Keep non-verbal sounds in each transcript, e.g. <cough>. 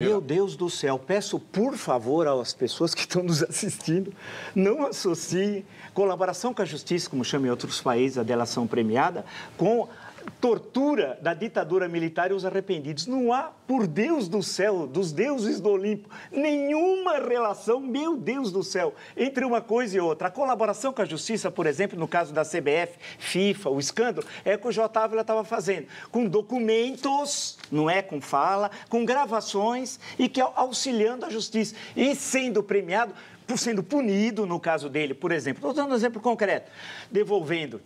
Meu Deus do céu, peço por favor às pessoas que estão nos assistindo, não associem colaboração com a justiça, como chama em outros países a delação premiada, com tortura da ditadura militar e os arrependidos. Não há, por Deus do céu, dos deuses do Olimpo, nenhuma relação, meu Deus do céu, entre uma coisa e outra. A colaboração com a justiça, por exemplo, no caso da CBF, FIFA, o escândalo, é o que o J. Ávila estava fazendo, com documentos, não é com fala, com gravações e que auxiliando a justiça e sendo premiado por sendo punido, no caso dele, por exemplo. Estou dando um exemplo concreto, devolvendo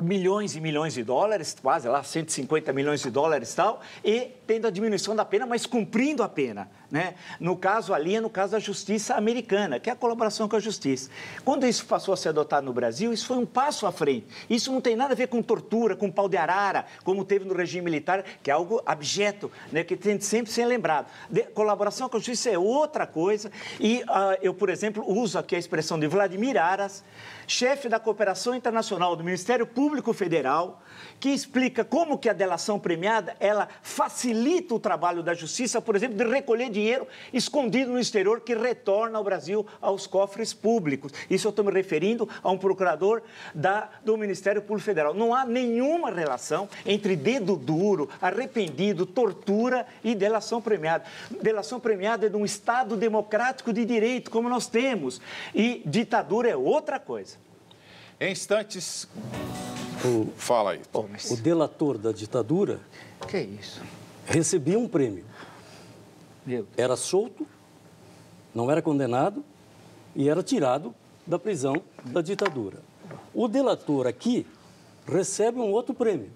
milhões e milhões de dólares, quase lá 150 milhões de dólares e tal, e tendo a diminuição da pena, mas cumprindo a pena. Né? No caso ali, é no caso da justiça americana, que é a colaboração com a justiça. Quando isso passou a ser adotado no Brasil, isso foi um passo à frente. Isso não tem nada a ver com tortura, com pau de arara, como teve no regime militar, que é algo abjeto, né? que tem sempre ser lembrado. De, colaboração com a justiça é outra coisa, e uh, eu, por exemplo, uso aqui a expressão de Vladimir Aras, chefe da cooperação internacional do Ministério Público Federal, que explica como que a delação premiada, ela facilita o trabalho da justiça, por exemplo, de recolher dinheiro escondido no exterior que retorna ao Brasil aos cofres públicos. Isso eu estou me referindo a um procurador da, do Ministério Público Federal. Não há nenhuma relação entre dedo duro, arrependido, tortura e delação premiada. Delação premiada é de um Estado democrático de direito, como nós temos. E ditadura é outra coisa. Em instantes, o, Fala aí. Oh, mas... O delator da ditadura. Que é isso? Recebia um prêmio. Era solto, não era condenado e era tirado da prisão da ditadura. O delator aqui recebe um outro prêmio.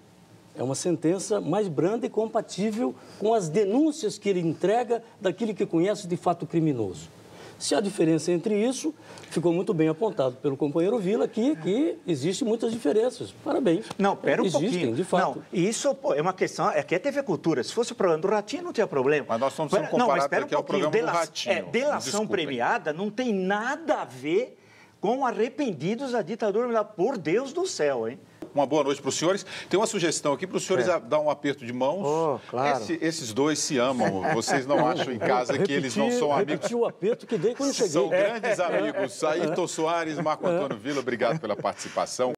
É uma sentença mais branda e compatível com as denúncias que ele entrega daquilo que conhece de fato criminoso. Se há diferença entre isso, ficou muito bem apontado pelo companheiro Vila aqui que existem muitas diferenças. Parabéns. Não, pera um Existem, pouquinho. de fato. Não, isso é uma questão, aqui é TV Cultura. Se fosse o programa do Ratinho, não tinha problema. Mas nós estamos comparados não, aqui um ao programa Dela, do Ratinho. É, delação premiada não tem nada a ver com arrependidos da ditadura. Por Deus do céu, hein? Uma boa noite para os senhores. Tem uma sugestão aqui para os senhores é. dar um aperto de mãos. Oh, claro. Esse, esses dois se amam. Vocês não <laughs> acham em casa que eles não são amigos? o aperto que dei quando cheguei. São grandes amigos. Ayrton Soares, Marco Antônio Vila, obrigado pela participação.